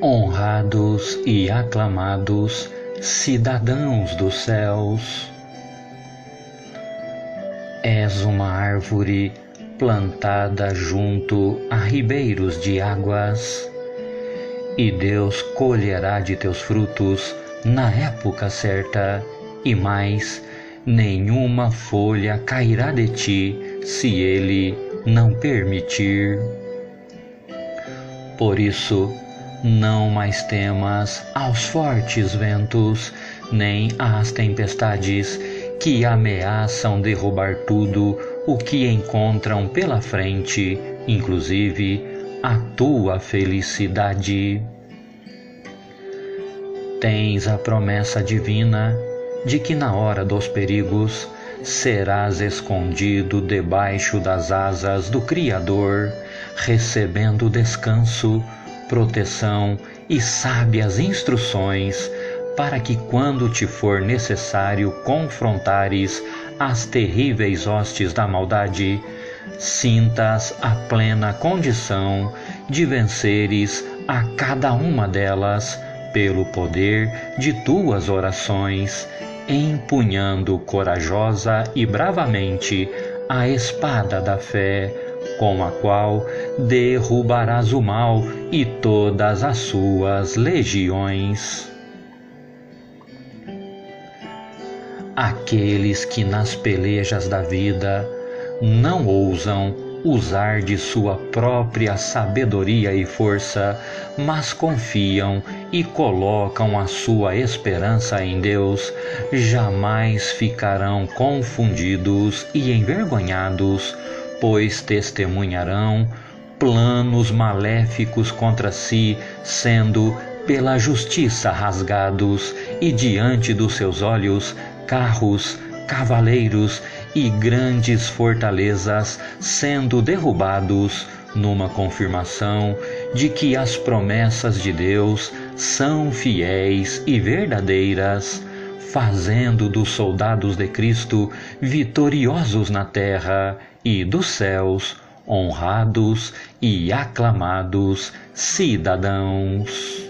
honrados e aclamados cidadãos dos céus. És uma árvore plantada junto a ribeiros de águas, e Deus colherá de teus frutos na época certa, e mais, nenhuma folha cairá de ti se Ele não permitir. Por isso, não mais temas aos fortes ventos, nem às tempestades que ameaçam derrubar tudo o que encontram pela frente, inclusive a tua felicidade. Tens a promessa divina de que na hora dos perigos serás escondido debaixo das asas do Criador, recebendo descanso proteção e sábias instruções para que, quando te for necessário confrontares as terríveis hostes da maldade, sintas a plena condição de venceres a cada uma delas pelo poder de tuas orações, empunhando corajosa e bravamente a espada da fé com a qual derrubarás o mal e todas as suas legiões. Aqueles que nas pelejas da vida não ousam usar de sua própria sabedoria e força, mas confiam e colocam a sua esperança em Deus, jamais ficarão confundidos e envergonhados pois testemunharão planos maléficos contra si, sendo pela justiça rasgados, e diante dos seus olhos carros, cavaleiros e grandes fortalezas sendo derrubados, numa confirmação de que as promessas de Deus são fiéis e verdadeiras fazendo dos soldados de Cristo vitoriosos na terra e dos céus, honrados e aclamados cidadãos.